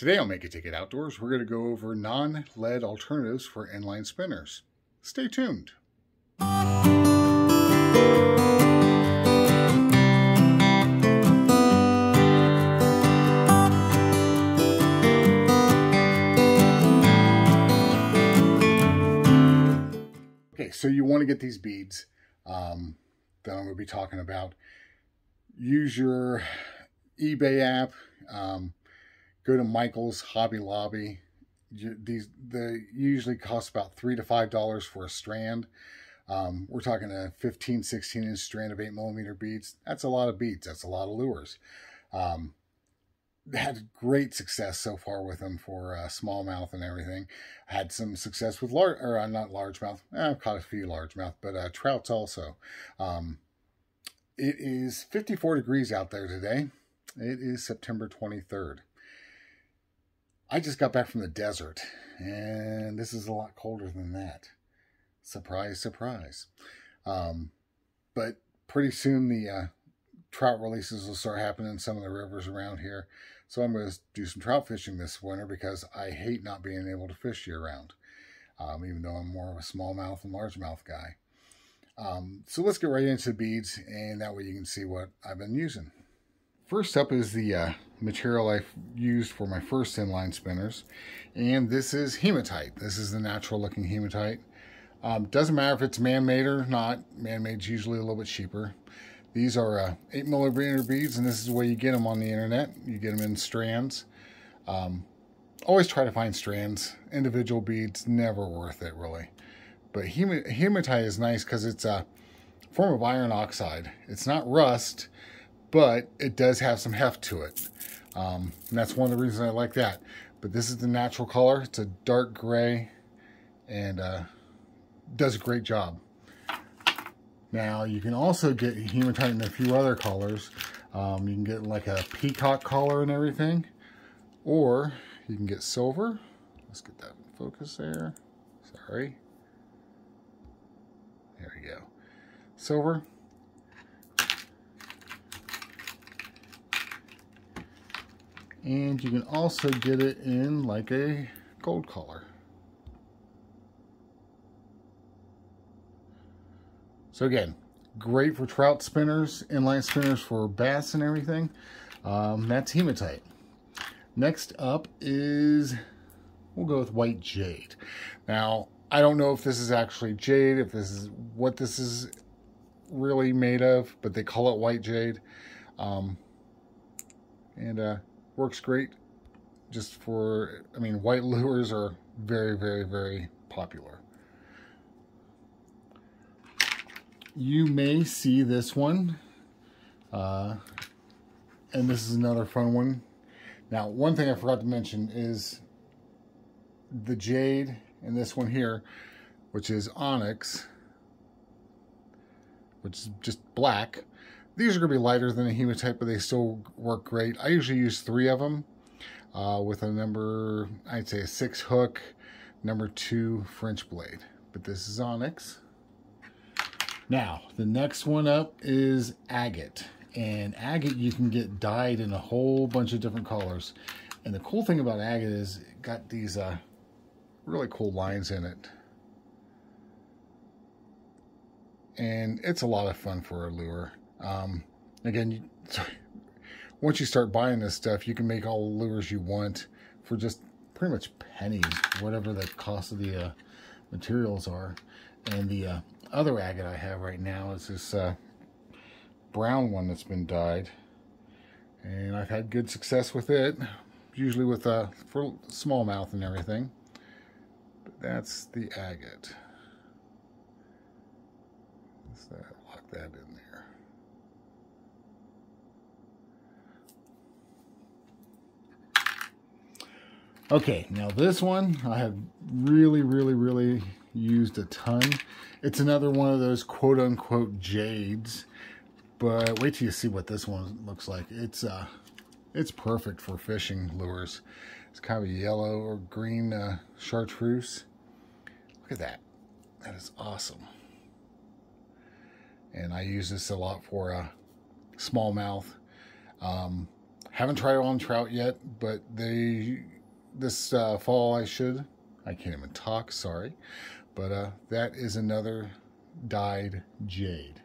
Today on Make It Take It Outdoors, we're going to go over non-lead alternatives for inline spinners. Stay tuned. Okay, so you want to get these beads um, that I'm going to be talking about. Use your eBay app. Um, go to Michael's Hobby Lobby. these they usually cost about three to five dollars for a strand. Um, we're talking a 15, 16 inch strand of eight millimeter beads. That's a lot of beads. That's a lot of lures. Um, had great success so far with them for uh, smallmouth and everything. Had some success with large, or uh, not largemouth. Eh, I've caught a few largemouth, but uh, trouts also. Um, it is 54 degrees out there today. It is September 23rd. I just got back from the desert, and this is a lot colder than that. Surprise, surprise. Um, but pretty soon the uh, trout releases will start happening in some of the rivers around here. So I'm going to do some trout fishing this winter because I hate not being able to fish year round, um, even though I'm more of a smallmouth and largemouth guy. Um, so let's get right into the beads, and that way you can see what I've been using. First up is the uh, material I used for my first inline spinners. And this is hematite. This is the natural looking hematite. Um, doesn't matter if it's man-made or not. Man-made's usually a little bit cheaper. These are uh, 8 millimeter beads, and this is the way you get them on the internet. You get them in strands. Um, always try to find strands. Individual beads, never worth it, really. But hematite is nice because it's a form of iron oxide. It's not rust, but it does have some heft to it. Um, and that's one of the reasons I like that. But this is the natural color. It's a dark gray and uh, does a great job. Now you can also get hematite in a few other colors. Um, you can get like a peacock color and everything. Or you can get silver. Let's get that in focus there. Sorry. There we go. Silver. And you can also get it in like a gold color. So again, great for trout spinners, inline spinners for bass and everything. Um, that's hematite. Next up is, we'll go with white jade. Now, I don't know if this is actually jade, if this is what this is really made of, but they call it white jade. Um, and uh, works great just for, I mean, white lures are very, very, very popular. You may see this one, uh, and this is another fun one. Now, one thing I forgot to mention is the jade and this one here, which is onyx, which is just black, these are going to be lighter than a hematite, but they still work great. I usually use three of them uh, with a number, I'd say a six hook, number two French blade. But this is onyx. Now, the next one up is agate. And agate you can get dyed in a whole bunch of different colors. And the cool thing about agate is it got these uh, really cool lines in it. And it's a lot of fun for a lure. Um, again, once you start buying this stuff, you can make all the lures you want for just pretty much pennies, whatever the cost of the uh, materials are. And the uh, other agate I have right now is this uh, brown one that's been dyed. And I've had good success with it, usually with uh, for smallmouth and everything. But that's the agate. Let's lock that in. Okay, now this one I have really, really, really used a ton. It's another one of those quote-unquote jades, but wait till you see what this one looks like. It's uh, it's perfect for fishing lures. It's kind of a yellow or green uh, chartreuse. Look at that. That is awesome. And I use this a lot for uh, smallmouth. Um, Haven't tried it on trout yet, but they this uh, fall I should. I can't even talk, sorry. But uh, that is another dyed jade.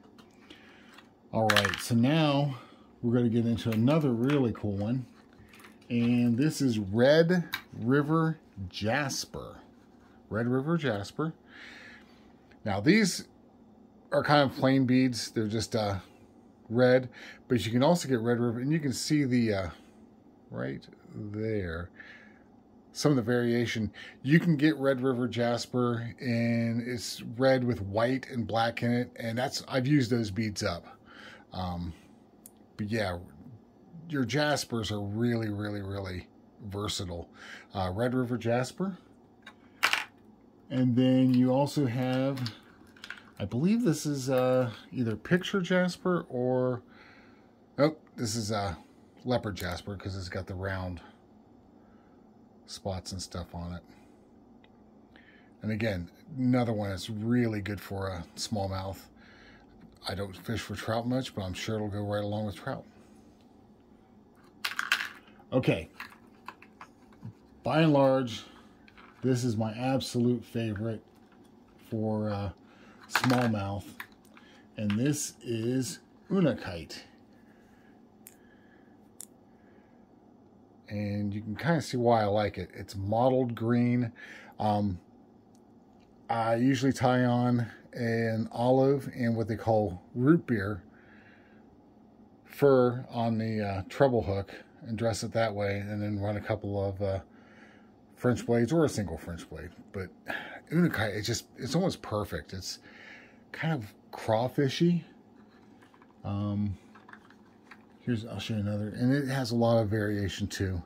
All right, so now we're going to get into another really cool one. And this is Red River Jasper. Red River Jasper. Now these are kind of plain beads. They're just uh, red, but you can also get Red River, and you can see the, uh, right there, some of the variation. You can get Red River Jasper, and it's red with white and black in it, and that's, I've used those beads up. Um, but yeah, your Jaspers are really, really, really versatile. Uh, Red River Jasper. And then you also have, I believe this is uh, either Picture Jasper or, oh, this is a uh, Leopard Jasper because it's got the round spots and stuff on it. And again, another one that's really good for a smallmouth. I don't fish for trout much, but I'm sure it'll go right along with trout. Okay. By and large, this is my absolute favorite for uh, smallmouth. And this is Unakite. And you can kind of see why I like it. It's mottled green. Um, I usually tie on an olive and what they call root beer fur on the uh, treble hook and dress it that way and then run a couple of uh, French blades or a single French blade. But Unakite, it's just, it's almost perfect. It's kind of crawfishy. Um, here's, I'll show you another. And it has a lot of variation too.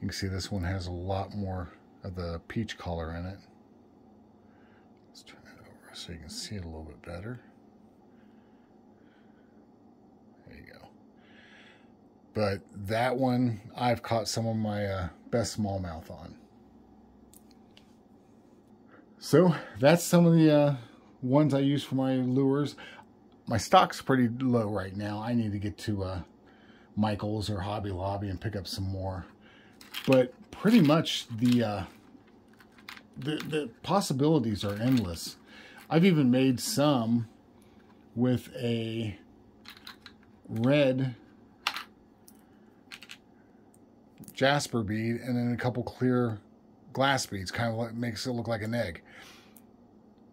You can see this one has a lot more of the peach color in it. Let's turn it over so you can see it a little bit better. There you go. But that one, I've caught some of my uh, best smallmouth on. So that's some of the uh, ones I use for my lures. My stock's pretty low right now. I need to get to uh, Michael's or Hobby Lobby and pick up some more. But pretty much the, uh, the, the possibilities are endless. I've even made some with a red jasper bead and then a couple clear glass beads. Kind of like, makes it look like an egg.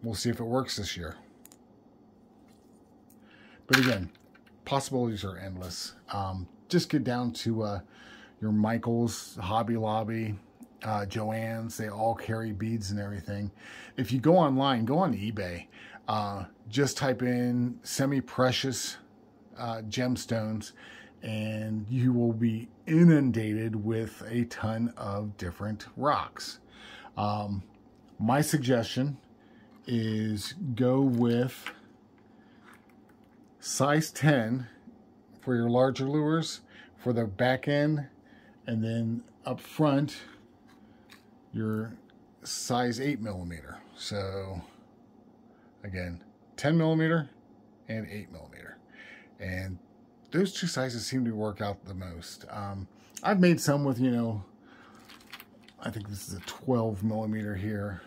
We'll see if it works this year. But again, possibilities are endless. Um, just get down to uh, your Michaels, Hobby Lobby, uh, Joann's. They all carry beads and everything. If you go online, go on eBay. Uh, just type in semi-precious uh, gemstones and you will be inundated with a ton of different rocks. Um, my suggestion is go with size 10 for your larger lures for the back end and then up front your size 8 millimeter so again 10 millimeter and 8 millimeter and those two sizes seem to work out the most. Um, I've made some with, you know, I think this is a 12 millimeter here.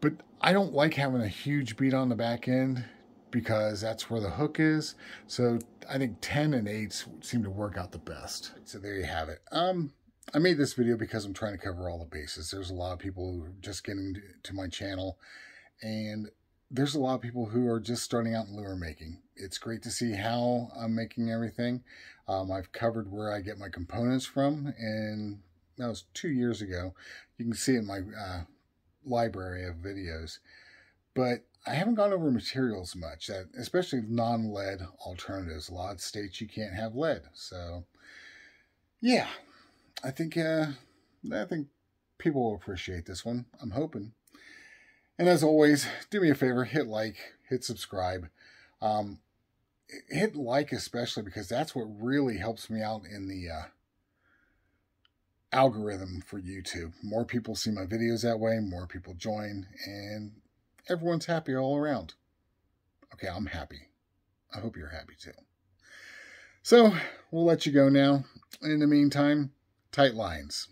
But I don't like having a huge bead on the back end because that's where the hook is. So I think 10 and 8 seem to work out the best. So there you have it. Um, I made this video because I'm trying to cover all the bases. There's a lot of people who are just getting to my channel and there's a lot of people who are just starting out in lure making. It's great to see how I'm making everything. Um, I've covered where I get my components from, and that was two years ago. You can see in my uh, library of videos. But I haven't gone over materials much, that especially non-lead alternatives. A lot of states you can't have lead. So, yeah, I think uh, I think people will appreciate this one. I'm hoping. And as always, do me a favor, hit like, hit subscribe. Um, hit like especially because that's what really helps me out in the uh, algorithm for YouTube. More people see my videos that way, more people join, and everyone's happy all around. Okay, I'm happy. I hope you're happy too. So, we'll let you go now. in the meantime, tight lines.